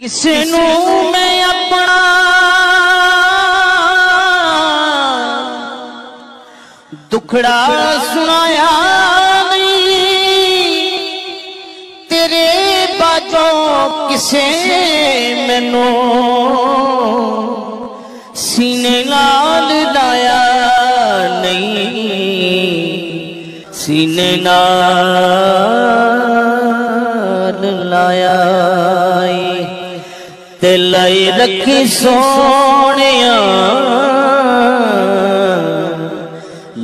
किसी मैं अपना दुखड़ा सुनाया तेरे बाजों किसे मैनू सीने नाल लाया नहीं। सीने नाल ਤੇ ਲਈ ਰੱਖੀ ਸੋਹਣਿਆ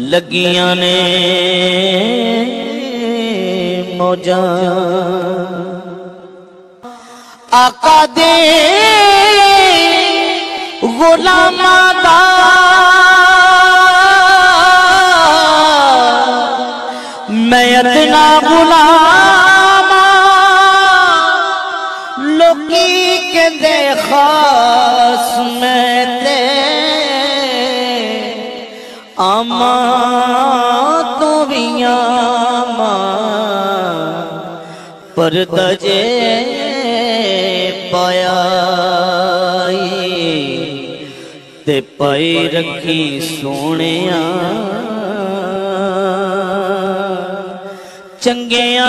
ਲੱਗੀਆਂ ਨੇ ਮੋਜਾਂ ਆਕਾ ਦੇ ਗੁਲਾਮਾਂ ਦਾ ਮੈਂ ਇਤਨਾ ਗੁਲਾਮਾ ਕਹਿੰਦੇ, ਖਾਸ ਮੈਂ ਤੇ ਆਮਾ ਤੋਂ ਵੀ ਆਮਾ ਪਰਦਾ ਜੇ ਪਾਇਆ ਤੇ ਪਾਈ ਰੱਖੀ ਸੋਹਣਿਆ ਚੰਗਿਆਂ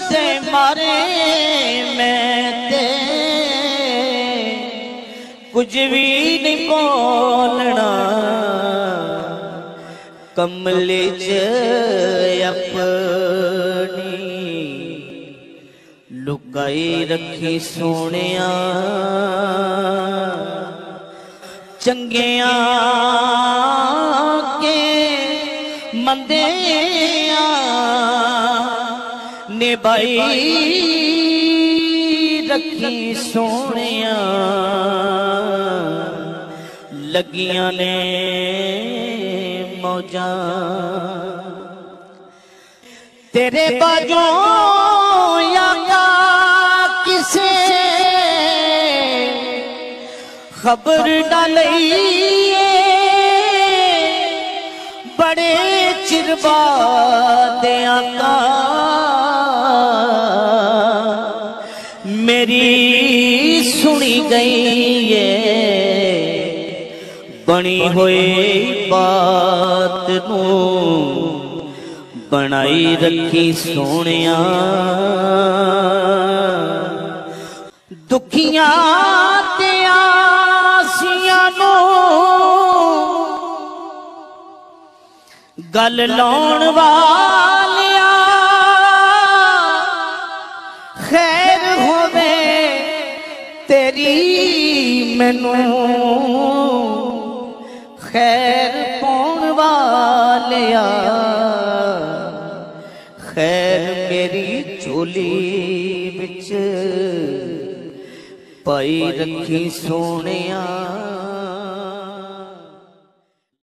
ਦੇ ਮਾਰੇ ਮੈਂ ਤੇ। ਕੁਝ ਵੀ ਨਹੀਂ ਬੋਲਣਾ। ਕਮਲੇ ਚ ਆਪਣੀ ਲੁਕਾਈ ਰੱਖੀ ਸੋਹਣਿਆ। ਚੰਗਿਆਂ ਕੇ ਮੰਦਿਆਂ निभाई रखी सोनिया लगिया ने मौजा। तेरे बाजो या किसे? खबर डाली बड़े चिर बाद आका। मेरी सुनी गई है बनी हुई बात बनाई रखी सोनिया दुखिया गल लाउण वाला तेरी मैनू खैर पौन वालिया। खैर मेरी चोली बिच पाई रखी सोनिया